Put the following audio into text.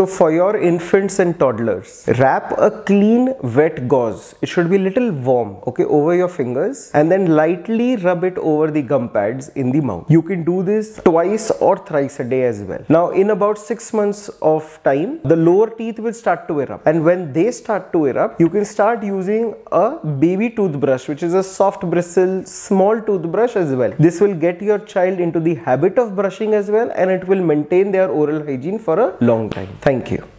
So for your infants and toddlers, wrap a clean wet gauze. It should be little warm, okay, over your fingers and then lightly rub it over the gum pads in the mouth. You can do this twice or thrice a day as well. Now in about 6 months of time, the lower teeth will start to erupt and when they start to erupt, you can start using a baby toothbrush which is a soft bristle small toothbrush as well. This will get your child into the habit of brushing as well and it will maintain their oral hygiene for a long time. Thank you.